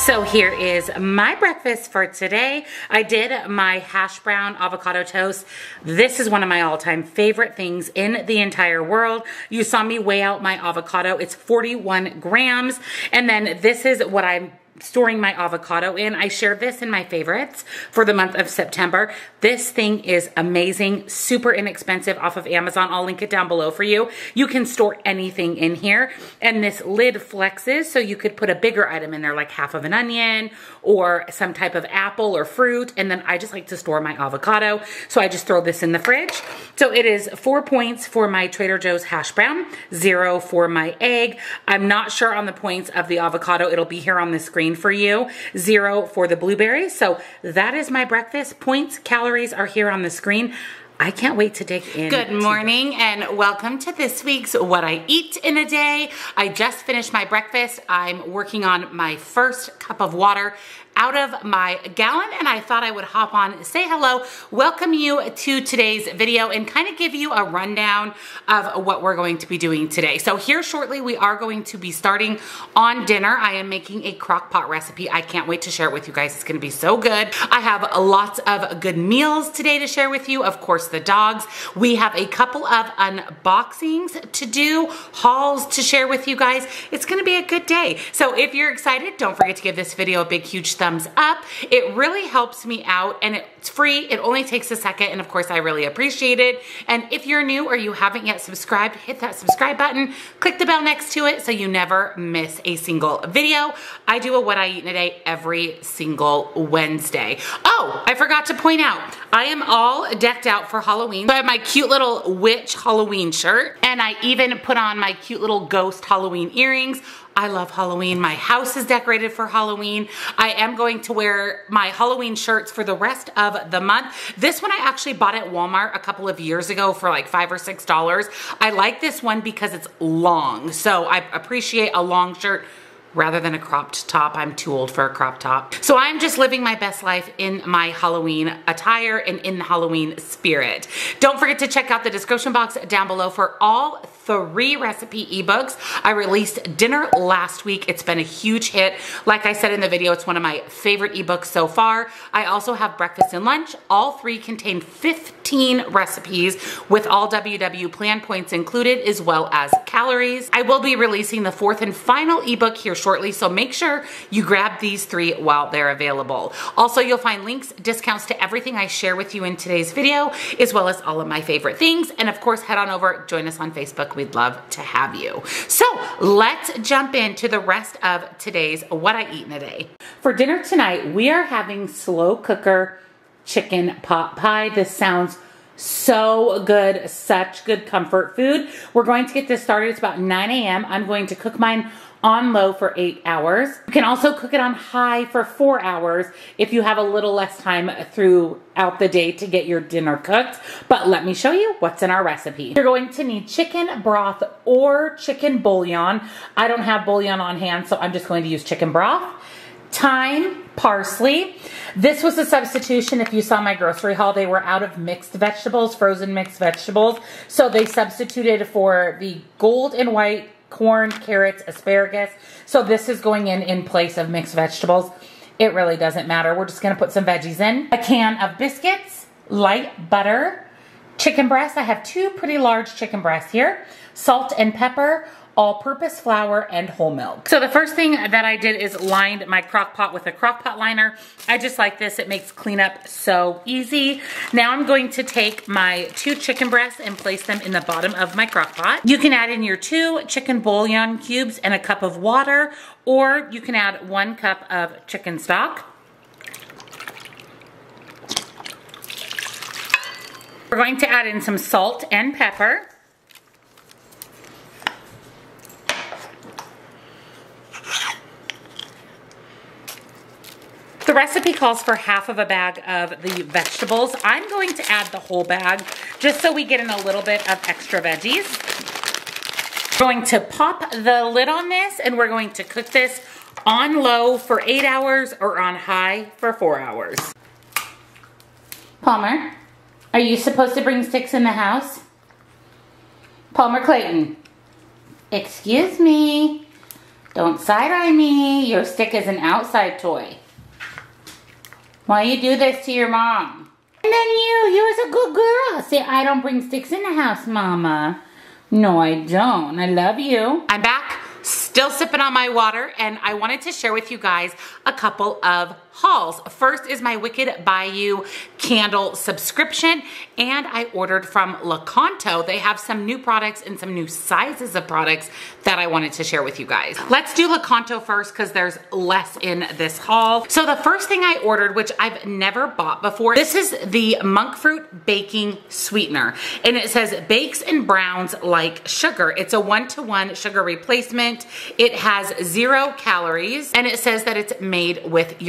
So here is my breakfast for today. I did my hash brown avocado toast. This is one of my all-time favorite things in the entire world. You saw me weigh out my avocado. It's 41 grams. And then this is what I'm storing my avocado in. I shared this in my favorites for the month of September. This thing is amazing, super inexpensive off of Amazon. I'll link it down below for you. You can store anything in here and this lid flexes so you could put a bigger item in there like half of an onion or some type of apple or fruit and then I just like to store my avocado so I just throw this in the fridge. So it is four points for my Trader Joe's hash brown, zero for my egg. I'm not sure on the points of the avocado. It'll be here on the screen for you, zero for the blueberries. So that is my breakfast. Points, calories are here on the screen. I can't wait to dig in. Good morning and welcome to this week's What I Eat in a Day. I just finished my breakfast. I'm working on my first cup of water out of my gallon and I thought I would hop on, say hello, welcome you to today's video and kind of give you a rundown of what we're going to be doing today. So here shortly we are going to be starting on dinner. I am making a crock pot recipe. I can't wait to share it with you guys. It's gonna be so good. I have lots of good meals today to share with you. Of course, the dogs. We have a couple of unboxings to do, hauls to share with you guys. It's gonna be a good day. So if you're excited, don't forget to give this video a big, huge thumbs up. It really helps me out and it's free. It only takes a second and of course I really appreciate it. And if you're new or you haven't yet subscribed, hit that subscribe button, click the bell next to it so you never miss a single video. I do a what I eat in a day every single Wednesday. Oh, I forgot to point out, I am all decked out for Halloween. So I have my cute little witch Halloween shirt and I even put on my cute little ghost Halloween earrings. I love Halloween. My house is decorated for Halloween. I am going to wear my Halloween shirts for the rest of the month. This one I actually bought at Walmart a couple of years ago for like five or six dollars. I like this one because it's long. So I appreciate a long shirt rather than a cropped top. I'm too old for a crop top. So I'm just living my best life in my Halloween attire and in the Halloween spirit. Don't forget to check out the description box down below for all three recipe ebooks. I released dinner last week. It's been a huge hit. Like I said in the video, it's one of my favorite ebooks so far. I also have breakfast and lunch. All three contain 15 recipes with all WW plan points included as well as calories. I will be releasing the fourth and final ebook here shortly, so make sure you grab these three while they're available. Also, you'll find links, discounts to everything I share with you in today's video, as well as all of my favorite things. And of course, head on over, join us on Facebook. We'd love to have you. So let's jump into the rest of today's What I Eat in a Day. For dinner tonight, we are having slow cooker chicken pot pie. This sounds so good, such good comfort food. We're going to get this started. It's about 9 a.m. I'm going to cook mine on low for eight hours. You can also cook it on high for four hours if you have a little less time throughout the day to get your dinner cooked. But let me show you what's in our recipe. You're going to need chicken broth or chicken bouillon. I don't have bouillon on hand, so I'm just going to use chicken broth. Thyme, parsley. This was a substitution. If you saw my grocery haul, they were out of mixed vegetables, frozen mixed vegetables. So they substituted for the gold and white corn, carrots, asparagus. So this is going in in place of mixed vegetables. It really doesn't matter. We're just going to put some veggies in. A can of biscuits, light butter, chicken breast. I have two pretty large chicken breasts here. Salt and pepper, all-purpose flour, and whole milk. So the first thing that I did is lined my crock pot with a crock pot liner. I just like this. It makes cleanup so easy. Now I'm going to take my two chicken breasts and place them in the bottom of my crock pot. You can add in your two chicken bouillon cubes and a cup of water, or you can add one cup of chicken stock. We're going to add in some salt and pepper. The recipe calls for half of a bag of the vegetables. I'm going to add the whole bag just so we get in a little bit of extra veggies. We're going to pop the lid on this and we're going to cook this on low for eight hours or on high for four hours. Palmer, are you supposed to bring sticks in the house? Palmer Clayton, excuse me. Don't side-eye me. Your stick is an outside toy. Why you do this to your mom? And then you, you was a good girl. Say, I don't bring sticks in the house, mama. No, I don't. I love you. I'm back, still sipping on my water, and I wanted to share with you guys a couple of hauls. First is my Wicked Bayou candle subscription, and I ordered from Lakanto. They have some new products and some new sizes of products that I wanted to share with you guys. Let's do Lakanto first because there's less in this haul. So the first thing I ordered, which I've never bought before, this is the monk fruit baking sweetener. And it says bakes and browns like sugar. It's a one-to-one -one sugar replacement. It has zero calories and it says that it's made with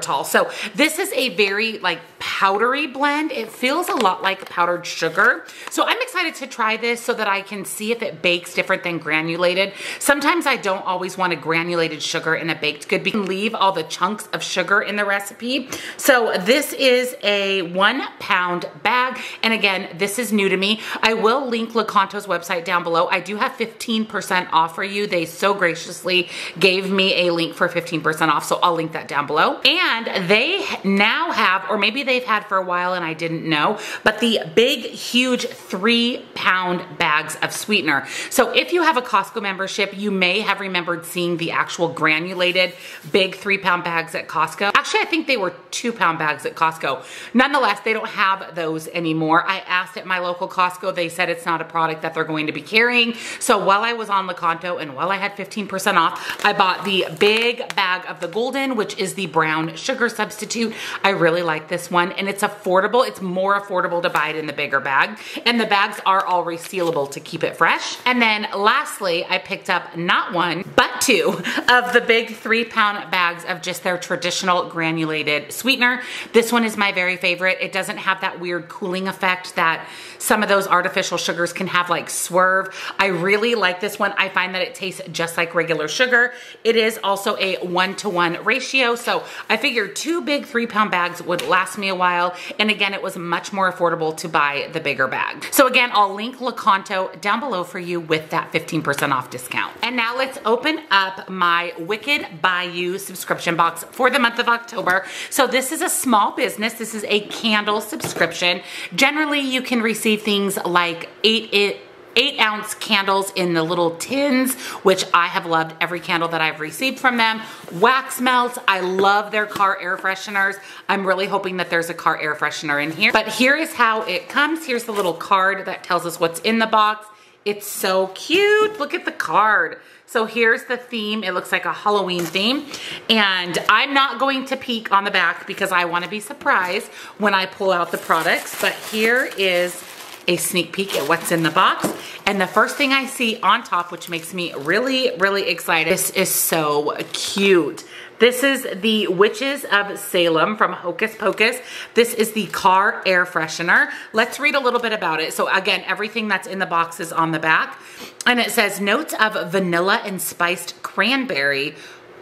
erythritol. So this is a very like powdery blend. It feels a lot like powdered sugar. So I'm excited to try this so that I can see if it bakes different than granulated. Sometimes I don't always want a granulated sugar in a baked good because leave all the chunks of sugar in the recipe. So this is a one pound bag. And again, this is new to me. I will link Lakanto's website down below. I do have 15% off for you. They so graciously gave me a link for 15% off. So I'll link that down below. And they now have, or maybe they've had for a while and I didn't know, but the big, huge three pound bags of sweetener. So if you have a Costco membership, you may have remembered seeing the actual granulated big three pound bags at Costco. Actually, I think they were two pound bags at Costco. Nonetheless, they don't have those anymore. I asked at my local Costco, they said it's not a product that they're going to be carrying. So while I was on Lakanto and while I had 15% off, I bought the big bag of the Golden, which is the brown sugar substitute. I really like this one and it's affordable. It's more affordable to buy it in the bigger bag. And the bags are all resealable to keep it fresh. And then lastly, I picked up not one, but two of the big three pound bags of just their traditional granulated sweetener. This one is my very favorite. It doesn't have that weird cooling effect that some of those artificial sugars can have like swerve. I really like this one. I find that it tastes just like regular sugar. It is also a one-to-one -one ratio. So I figured two big three pound bags would last me a while. And again, it was much more affordable to buy the bigger bag. So again, I'll link Lakanto down below for you with that 15% off discount. And now let's open up my Wicked Bayou subscription box for the month of October. So this is a small business. This is a candle subscription. Generally, you can receive things like eight, eight eight ounce candles in the little tins, which I have loved every candle that I've received from them. Wax melts, I love their car air fresheners. I'm really hoping that there's a car air freshener in here. But here is how it comes. Here's the little card that tells us what's in the box. It's so cute. Look at the card. So here's the theme. It looks like a Halloween theme. And I'm not going to peek on the back because I want to be surprised when I pull out the products. But here is a sneak peek at what's in the box. And the first thing I see on top, which makes me really, really excited, this is so cute. This is the Witches of Salem from Hocus Pocus. This is the car air freshener. Let's read a little bit about it. So again, everything that's in the box is on the back. And it says notes of vanilla and spiced cranberry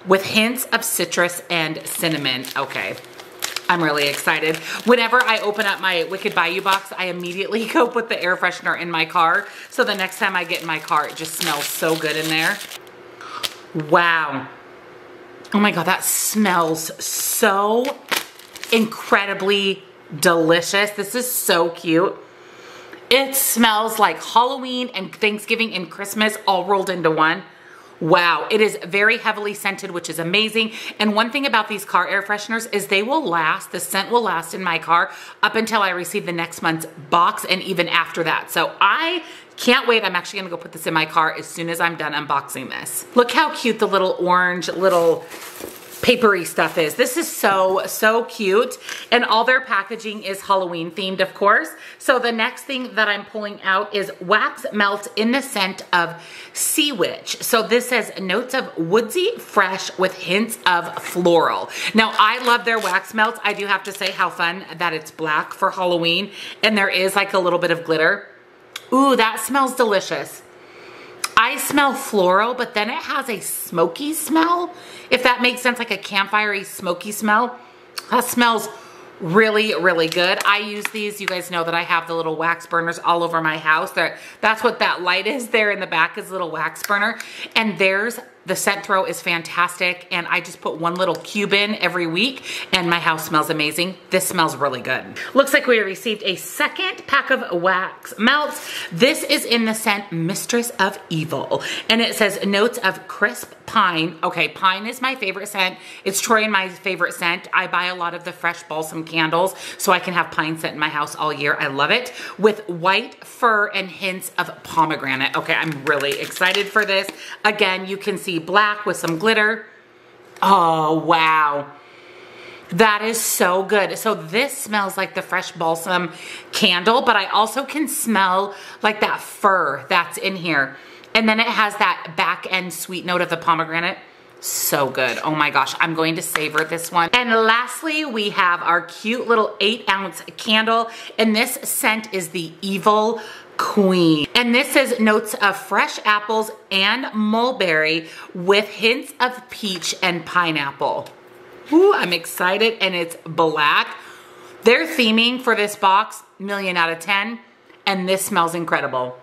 with hints of citrus and cinnamon. Okay. I'm really excited. Whenever I open up my Wicked Bayou box, I immediately go put the air freshener in my car. So the next time I get in my car, it just smells so good in there. Wow. Oh my God, that smells so incredibly delicious. This is so cute. It smells like Halloween and Thanksgiving and Christmas all rolled into one. Wow, it is very heavily scented, which is amazing. And one thing about these car air fresheners is they will last, the scent will last in my car up until I receive the next month's box and even after that. So I can't wait. I'm actually gonna go put this in my car as soon as I'm done unboxing this. Look how cute the little orange little papery stuff is. This is so, so cute. And all their packaging is Halloween themed, of course. So the next thing that I'm pulling out is Wax Melt in the scent of Sea Witch. So this says notes of woodsy, fresh with hints of floral. Now I love their wax melts. I do have to say how fun that it's black for Halloween. And there is like a little bit of glitter. Ooh, that smells delicious. I smell floral, but then it has a smoky smell. If that makes sense, like a campfirey smoky smell. That smells really, really good. I use these. You guys know that I have the little wax burners all over my house. They're, that's what that light is there in the back is a little wax burner. And there's The scent throw is fantastic and I just put one little cube in every week and my house smells amazing. This smells really good. Looks like we received a second pack of wax melts. This is in the scent Mistress of Evil and it says notes of crisp pine. Okay, pine is my favorite scent. It's Troy and my favorite scent. I buy a lot of the fresh balsam candles so I can have pine scent in my house all year. I love it. With white fir and hints of pomegranate. Okay, I'm really excited for this. Again, you can see black with some glitter. Oh, wow. That is so good. So this smells like the fresh balsam candle, but I also can smell like that fir that's in here. And then it has that back end sweet note of the pomegranate. So good. Oh my gosh, I'm going to savor this one. And lastly, we have our cute little eight ounce candle. And this scent is the Evil Queen. And this is notes of fresh apples and mulberry with hints of peach and pineapple. Ooh, I'm excited and it's black. Their theming for this box, million out of 10, and this smells incredible.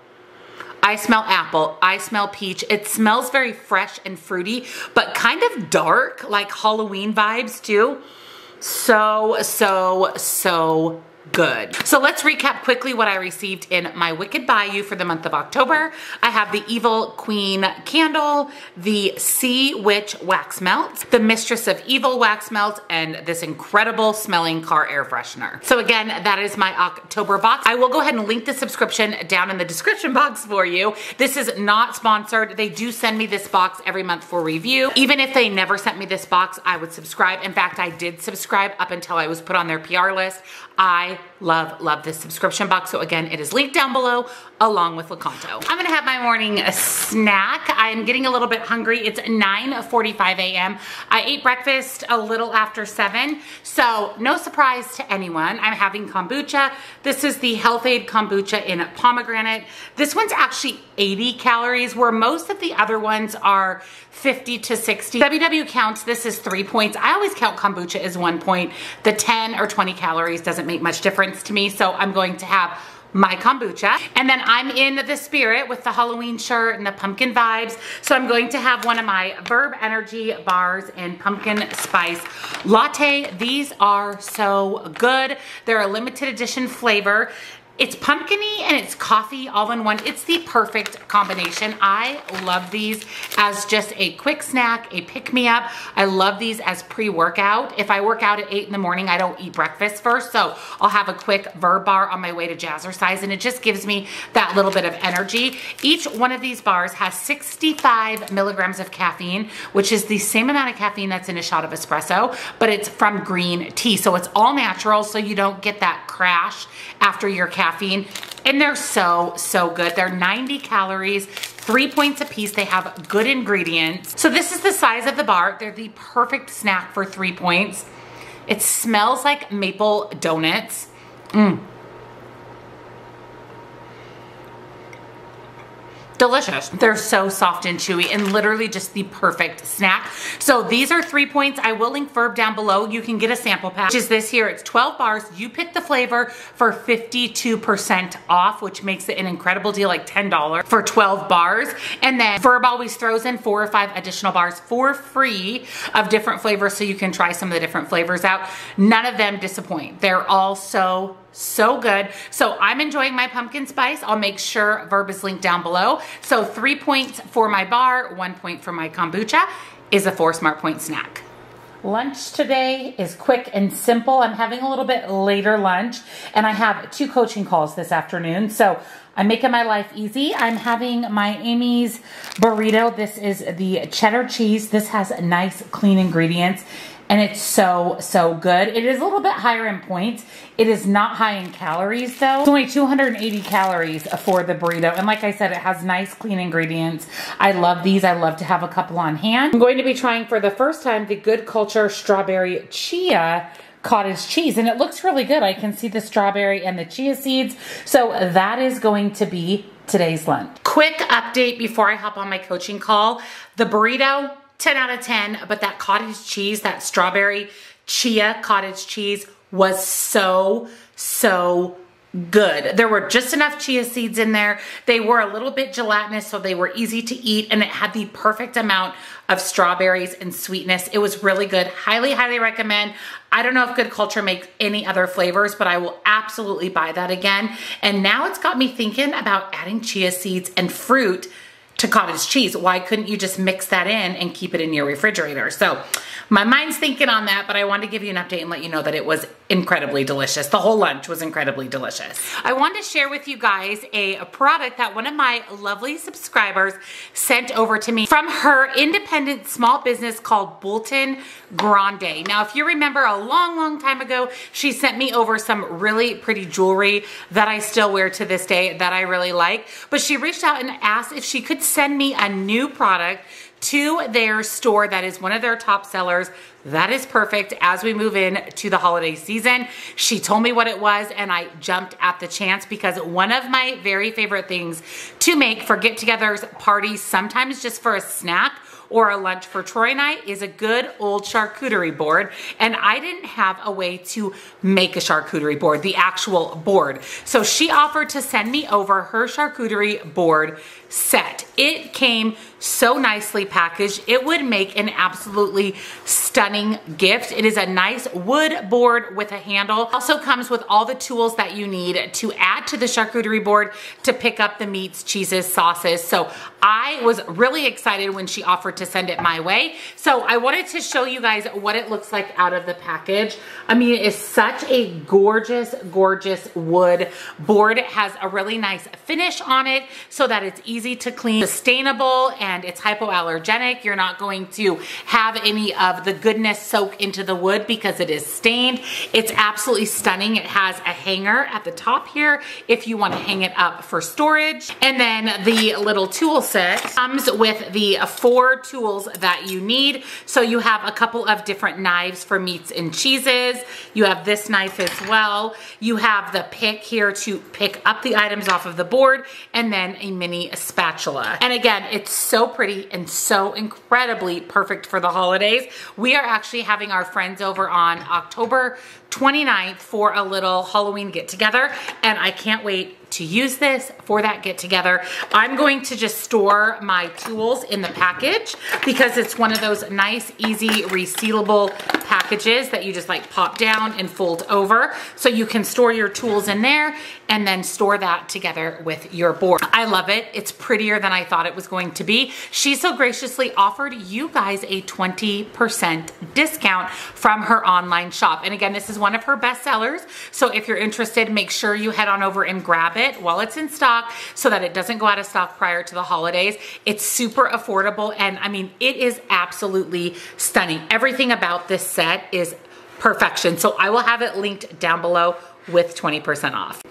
I smell apple, I smell peach. It smells very fresh and fruity, but kind of dark, like Halloween vibes too. So, so, so good. So let's recap quickly what I received in my Wicked Bayou for the month of October. I have the Evil Queen candle, the Sea Witch wax melt, the Mistress of Evil wax melt, and this incredible smelling car air freshener. So again, that is my October box. I will go ahead and link the subscription down in the description box for you. This is not sponsored. They do send me this box every month for review. Even if they never sent me this box, I would subscribe. In fact, I did subscribe up until I was put on their PR list. I I love, love this subscription box. So again, it is linked down below along with Lakanto. I'm gonna have my morning snack. I'm getting a little bit hungry. It's 9.45 a.m. I ate breakfast a little after seven. So no surprise to anyone, I'm having kombucha. This is the Health-Ade kombucha in pomegranate. This one's actually 80 calories where most of the other ones are 50 to 60. WW counts, this is three points. I always count kombucha as one point. The 10 or 20 calories doesn't make much difference to me. So I'm going to have my kombucha. And then I'm in the spirit with the Halloween shirt and the pumpkin vibes. So I'm going to have one of my Verb Energy bars in pumpkin spice latte. These are so good. They're a limited edition flavor. It's pumpkiny and it's coffee all in one. It's the perfect combination. I love these as just a quick snack, a pick-me-up. I love these as pre-workout. If I work out at 8 in the morning, I don't eat breakfast first, so I'll have a quick Verb bar on my way to Jazzercise, and it just gives me that little bit of energy. Each one of these bars has 65 milligrams of caffeine, which is the same amount of caffeine that's in a shot of espresso, but it's from green tea, so it's all natural, so you don't get that crash after your caffeine caffeine and they're so, so good. They're 90 calories, three points a piece. They have good ingredients. So this is the size of the bar. They're the perfect snack for three points. It smells like maple donuts. Mmm. Delicious. They're so soft and chewy and literally just the perfect snack. So these are three points. I will link Verb down below. You can get a sample pack, which is this here. It's 12 bars. You pick the flavor for 52% off, which makes it an incredible deal, like $10 for 12 bars. And then Verb always throws in four or five additional bars for free of different flavors so you can try some of the different flavors out. None of them disappoint. They're all so so good. So I'm enjoying my pumpkin spice. I'll make sure Verb is linked down below. So three points for my bar, one point for my kombucha is a four smart point snack. Lunch today is quick and simple. I'm having a little bit later lunch and I have two coaching calls this afternoon. So I'm making my life easy. I'm having my Amy's burrito. This is the cheddar cheese. This has nice clean ingredients and it's so, so good. It is a little bit higher in points. It is not high in calories though. It's only 280 calories for the burrito. And like I said, it has nice clean ingredients. I love these. I love to have a couple on hand. I'm going to be trying for the first time the Good Culture Strawberry Chia cottage cheese and it looks really good. I can see the strawberry and the chia seeds. So that is going to be today's lunch. Quick update before I hop on my coaching call. The burrito 10 out of 10, but that cottage cheese, that strawberry chia cottage cheese was so, so good. There were just enough chia seeds in there. They were a little bit gelatinous, so they were easy to eat, and it had the perfect amount of strawberries and sweetness. It was really good. Highly, highly recommend. I don't know if Good Culture makes any other flavors, but I will absolutely buy that again. And now it's got me thinking about adding chia seeds and fruit to cottage cheese. Why couldn't you just mix that in and keep it in your refrigerator? So my mind's thinking on that, but I wanted to give you an update and let you know that it was incredibly delicious. The whole lunch was incredibly delicious. I wanted to share with you guys a, a product that one of my lovely subscribers sent over to me from her independent small business called Boulton Grande. Now, if you remember a long, long time ago, she sent me over some really pretty jewelry that I still wear to this day that I really like. But she reached out and asked if she could send me a new product to their store that is one of their top sellers. That is perfect as we move in to the holiday season. She told me what it was and I jumped at the chance because one of my very favorite things to make for get-togethers, parties, sometimes just for a snack or a lunch for Troy and I is a good old charcuterie board. And I didn't have a way to make a charcuterie board, the actual board. So she offered to send me over her charcuterie board set. It came so nicely packaged. It would make an absolutely stunning gift. It is a nice wood board with a handle. Also comes with all the tools that you need to add to the charcuterie board to pick up the meats, cheeses, sauces. So I was really excited when she offered to send it my way. So I wanted to show you guys what it looks like out of the package. I mean, it is such a gorgeous, gorgeous wood board. It has a really nice finish on it so that it's easy to clean, sustainable, and and it's hypoallergenic. You're not going to have any of the goodness soak into the wood because it is stained. It's absolutely stunning. It has a hanger at the top here if you want to hang it up for storage. And then the little tool set comes with the four tools that you need. So you have a couple of different knives for meats and cheeses. You have this knife as well. You have the pick here to pick up the items off of the board and then a mini spatula. And again, it's so pretty and so incredibly perfect for the holidays. We are actually having our friends over on October 29th for a little Halloween get together and I can't wait to use this for that get together. I'm going to just store my tools in the package because it's one of those nice, easy, resealable packages that you just like pop down and fold over. So you can store your tools in there and then store that together with your board. I love it. It's prettier than I thought it was going to be. She so graciously offered you guys a 20% discount from her online shop. And again, this is one of her best sellers. So if you're interested, make sure you head on over and grab it while it's in stock so that it doesn't go out of stock prior to the holidays. It's super affordable. And I mean, it is absolutely stunning. Everything about this set is perfection. So I will have it linked down below with 20% off.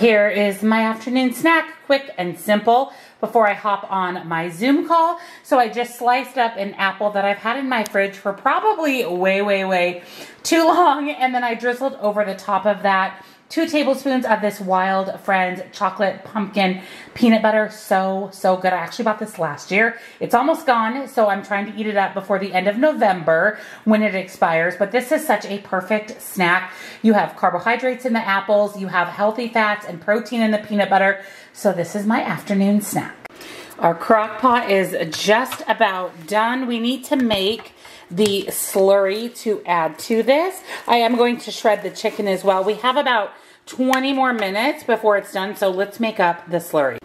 Here is my afternoon snack, quick and simple before I hop on my Zoom call. So I just sliced up an apple that I've had in my fridge for probably way, way, way too long. And then I drizzled over the top of that two tablespoons of this Wild Friends chocolate pumpkin peanut butter. So, so good. I actually bought this last year. It's almost gone, so I'm trying to eat it up before the end of November when it expires. But this is such a perfect snack. You have carbohydrates in the apples, you have healthy fats and protein in the peanut butter. So this is my afternoon snack. Our crock pot is just about done. We need to make the slurry to add to this. I am going to shred the chicken as well. We have about 20 more minutes before it's done, so let's make up the slurry.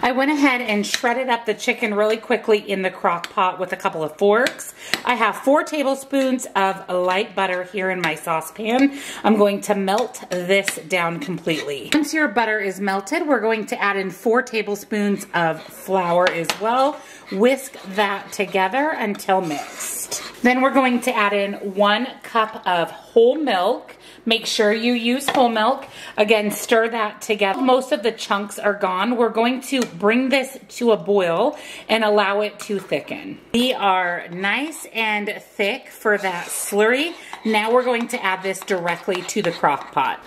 I went ahead and shredded up the chicken really quickly in the crock pot with a couple of forks. I have four tablespoons of light butter here in my saucepan. I'm going to melt this down completely. Once your butter is melted, we're going to add in four tablespoons of flour as well. Whisk that together until mixed. Then we're going to add in one cup of whole milk Make sure you use whole milk. Again, stir that together. Most of the chunks are gone. We're going to bring this to a boil and allow it to thicken. We are nice and thick for that slurry. Now we're going to add this directly to the crock pot.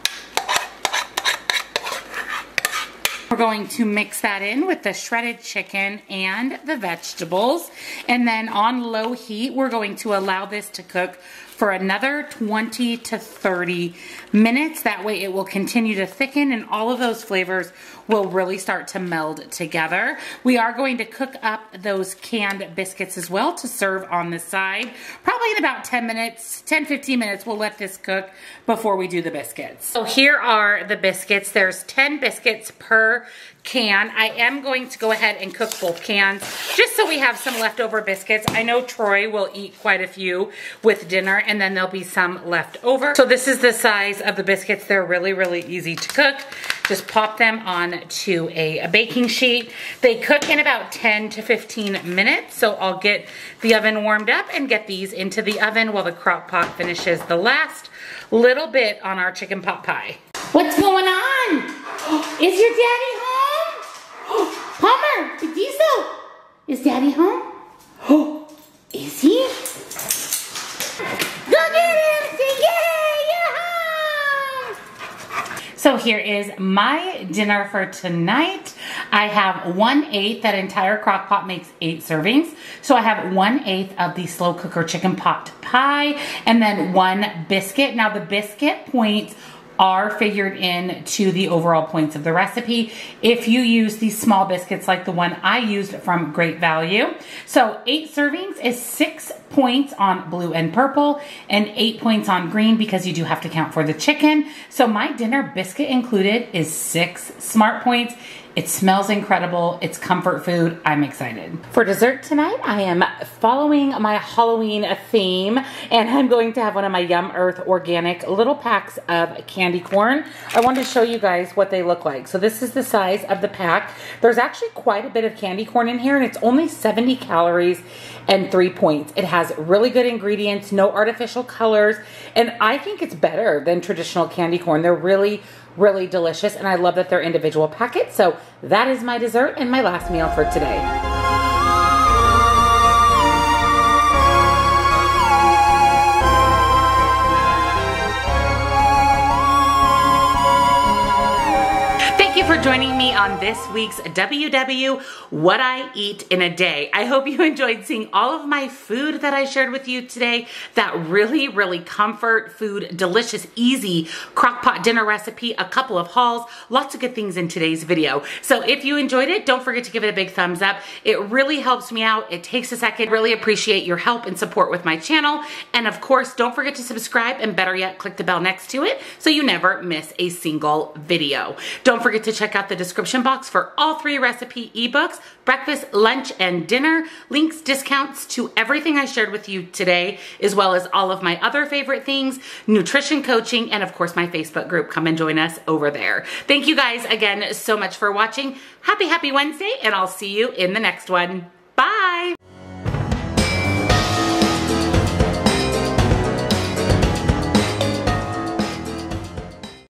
We're going to mix that in with the shredded chicken and the vegetables. And then on low heat, we're going to allow this to cook for another 20 to 30 minutes. That way it will continue to thicken and all of those flavors will really start to meld together. We are going to cook up those canned biscuits as well to serve on the side. Probably in about 10 minutes, 10, 15 minutes, we'll let this cook before we do the biscuits. So here are the biscuits. There's 10 biscuits per can. I am going to go ahead and cook both cans just so we have some leftover biscuits. I know Troy will eat quite a few with dinner and then there'll be some left over. So this is the size of the biscuits. They're really, really easy to cook. Just pop them onto a, a baking sheet. They cook in about 10 to 15 minutes. So I'll get the oven warmed up and get these into the oven while the crock pot finishes the last little bit on our chicken pot pie. What's going on? Is your daddy home? Palmer, Diesel, is Daddy home? Oh, is he? Go get him! Say yay, you're home! So here is my dinner for tonight. I have one eighth, that entire crock pot makes eight servings. So I have one eighth of the slow cooker chicken pot pie and then one biscuit. Now the biscuit points are figured in to the overall points of the recipe if you use these small biscuits like the one I used from Great Value. So eight servings is six points on blue and purple and eight points on green because you do have to count for the chicken. So my dinner biscuit included is six smart points. It smells incredible. It's comfort food. I'm excited. For dessert tonight, I am following my Halloween theme and I'm going to have one of my YumEarth organic little packs of candy corn. I wanted to show you guys what they look like. So this is the size of the pack. There's actually quite a bit of candy corn in here and it's only 70 calories and three points. It has really good ingredients, no artificial colors, and I think it's better than traditional candy corn. They're really really delicious and I love that they're individual packets. So that is my dessert and my last meal for today. Joining me on this week's WW What I Eat in a Day. I hope you enjoyed seeing all of my food that I shared with you today. That really, really comfort food, delicious, easy crockpot dinner recipe, a couple of hauls, lots of good things in today's video. So if you enjoyed it, don't forget to give it a big thumbs up. It really helps me out. It takes a second. Really appreciate your help and support with my channel. And of course, don't forget to subscribe and better yet, click the bell next to it so you never miss a single video. Don't forget to check out the description box for all three recipe ebooks, breakfast, lunch, and dinner. Links, discounts to everything I shared with you today, as well as all of my other favorite things, nutrition coaching, and of course my Facebook group. Come and join us over there. Thank you guys again so much for watching. Happy, happy Wednesday, and I'll see you in the next one.